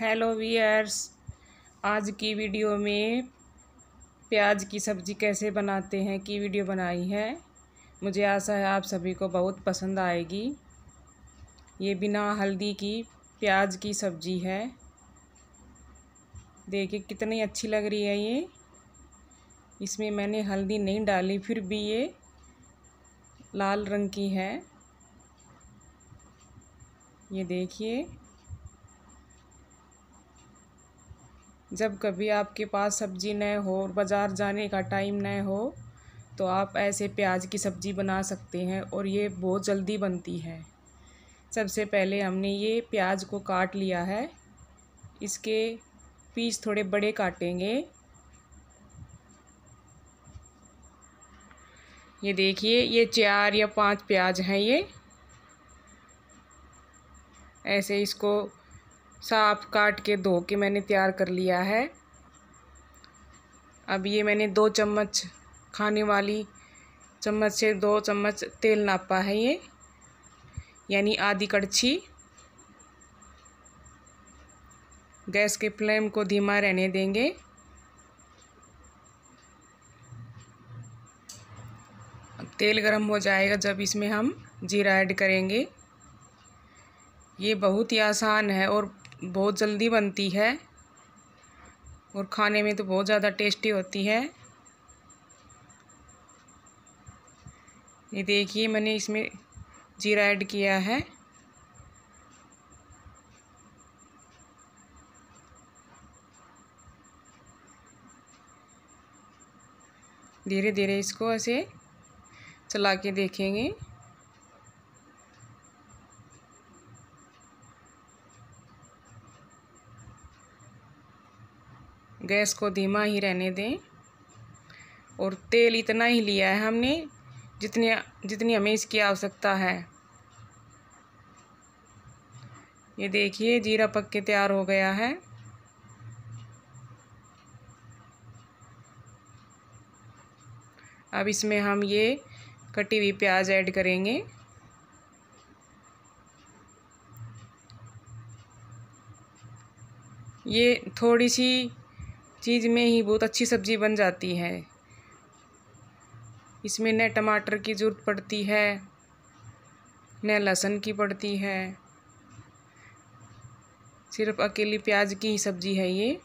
Hello वीयर्स आज की video में प्याज की सब्ज़ी कैसे बनाते हैं, की वीडियो बनाई है। मुझे आशा है आप सभी को बहुत पसंद आएगी। ये बिना हल्दी की प्याज की सब्ज़ी है। देखिए, कितनी अच्छी लग रही है ये। इसमें मैंने हल्दी नहीं डाली, फिर भी ये लाल रंग की है। ये देखिए। जब कभी आपके पास सब्ज़ी न हो और बाज़ार जाने का टाइम न हो तो आप ऐसे प्याज की सब्ज़ी बना सकते हैं और ये बहुत जल्दी बनती है। सबसे पहले हमने ये प्याज को काट लिया है। इसके पीस थोड़े बड़े काटेंगे। ये देखिए, ये चार या पाँच प्याज हैं ये। ऐसे इसको साफ़ काट के धो के मैंने तैयार कर लिया है। अब ये मैंने दो चम्मच खाने वाली चम्मच से दो चम्मच तेल नापा है ये, यानी आधी कड़छी। गैस के फ्लेम को धीमा रहने देंगे। अब तेल गरम हो जाएगा जब इसमें हम जीरा ऐड करेंगे। ये बहुत ही आसान है और बहुत जल्दी बनती है और खाने में तो बहुत ज़्यादा टेस्टी होती है। ये देखिए, मैंने इसमें जीरा ऐड किया है। धीरे धीरे इसको ऐसे चला के देखेंगे। गैस को धीमा ही रहने दें और तेल इतना ही लिया है हमने जितनी जितनी हमें इसकी आवश्यकता है। ये देखिए, जीरा पक के तैयार हो गया है। अब इसमें हम ये कटी हुई प्याज ऐड करेंगे। ये थोड़ी सी चीज़ में ही बहुत अच्छी सब्ज़ी बन जाती है। इसमें न टमाटर की ज़रूरत पड़ती है, न लहसुन की पड़ती है। सिर्फ़ अकेली प्याज की ही सब्ज़ी है ये।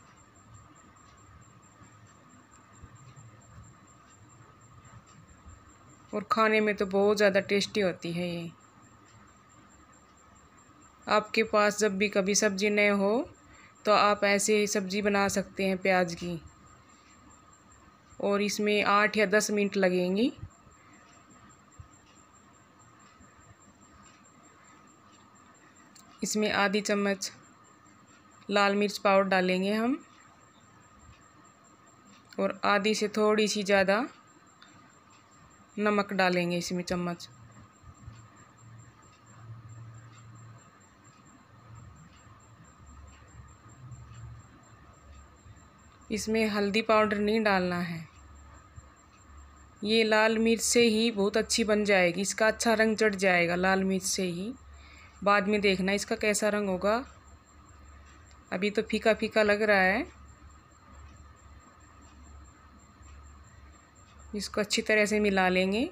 और खाने में तो बहुत ज़्यादा टेस्टी होती है ये। आपके पास जब भी कभी सब्ज़ी न हो तो आप ऐसे सब्ज़ी बना सकते हैं प्याज की। और इसमें आठ या दस मिनट लगेंगी। इसमें आधी चम्मच लाल मिर्च पाउडर डालेंगे हम। और आधी से थोड़ी सी ज़्यादा नमक डालेंगे इसमें चम्मच। इसमें हल्दी पाउडर नहीं डालना है। ये लाल मिर्च से ही बहुत अच्छी बन जाएगी। इसका अच्छा रंग चढ़ जाएगा लाल मिर्च से ही। बाद में देखना इसका कैसा रंग होगा। अभी तो फीका फीका लग रहा है। इसको अच्छी तरह से मिला लेंगे।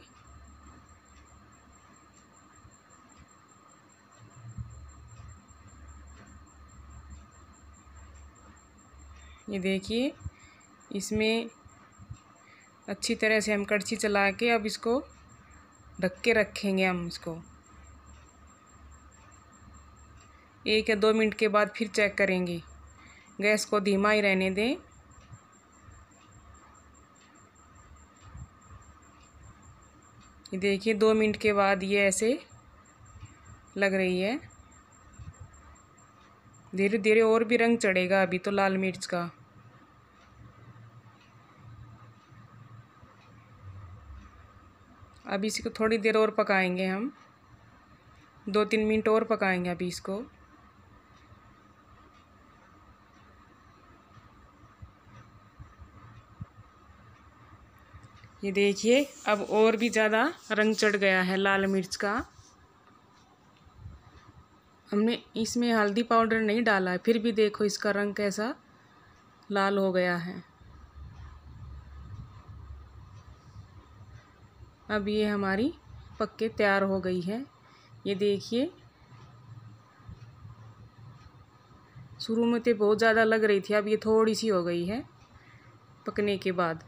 ये देखिए, इसमें अच्छी तरह से हम कड़छी चला के अब इसको ढक के रखेंगे हम इसको। एक या दो मिनट के बाद फिर चेक करेंगे। गैस को धीमा ही रहने दें। ये देखिए, दो मिनट के बाद ये ऐसे लग रही है। धीरे धीरे और भी रंग चढ़ेगा अभी तो लाल मिर्च का। अब इसको थोड़ी देर और पकाएँगे हम। दो तीन मिनट और पकाएँगे अभी इसको। ये देखिए, अब और भी ज़्यादा रंग चढ़ गया है लाल मिर्च का। हमने इसमें हल्दी पाउडर नहीं डाला है, फिर भी देखो इसका रंग कैसा लाल हो गया है। अब ये हमारी पक्के तैयार हो गई है। ये देखिए। शुरू में तो बहुत ज़्यादा लग रही थी, अब ये थोड़ी सी हो गई है पकने के बाद।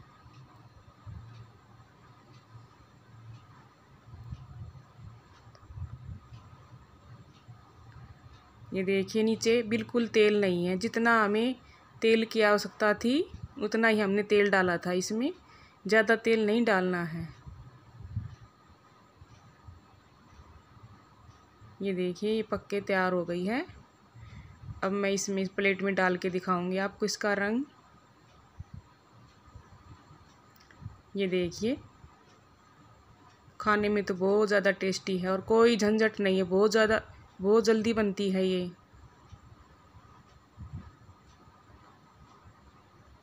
ये देखिए, नीचे बिल्कुल तेल नहीं है। जितना हमें तेल की आवश्यकता थी, उतना ही हमने तेल डाला था। इसमें ज़्यादा तेल नहीं डालना है। ये देखिए, ये पक्के तैयार हो गई है। अब मैं इसमें प्लेट में डाल के दिखाऊँगी आपको इसका रंग। ये देखिए, खाने में तो बहुत ज़्यादा टेस्टी है और कोई झंझट नहीं है, बहुत ज़्यादा, बहुत जल्दी बनती है ये।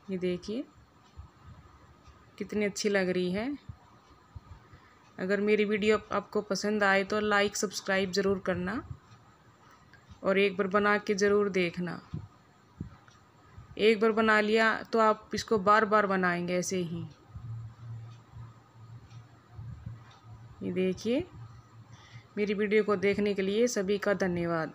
ये देखिए, कितनी अच्छी लग रही है। अगर मेरी वीडियो आपको पसंद आए तो लाइक, सब्सक्राइब ज़रूर करना और एक बार बना के ज़रूर देखना। एक बार बना लिया तो आप इसको बार बार बनाएँगे ऐसे ही। ये देखिए, मेरी वीडियो को देखने के लिए सभी का धन्यवाद।